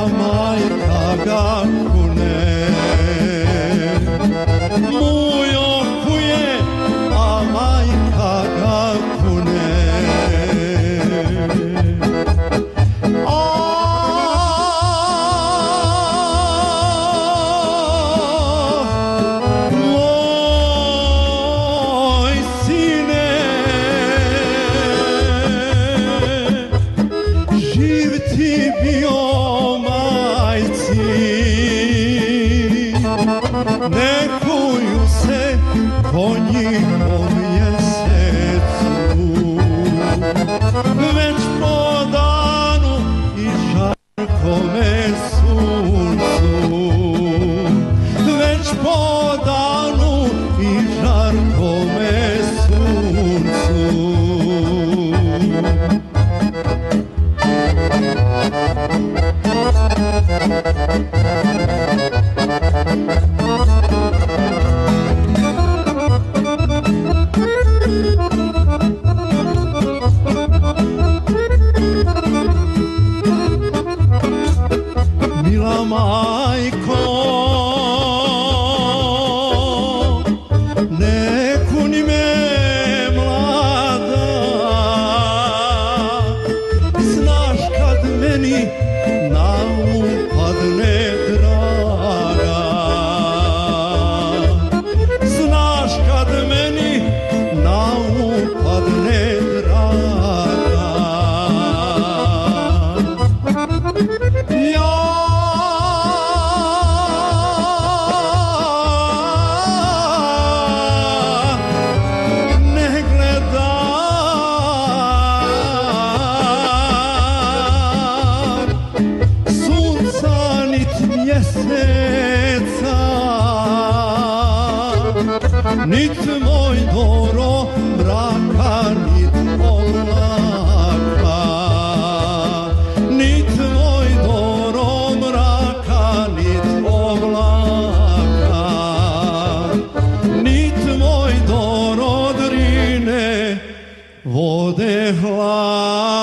amai aga kune ne kuju se konji po zaman mjeseca nit moj doro mraka nit oblaka. Nit moj doro mraka nit oblaka. Nit moj doro drine vode hladne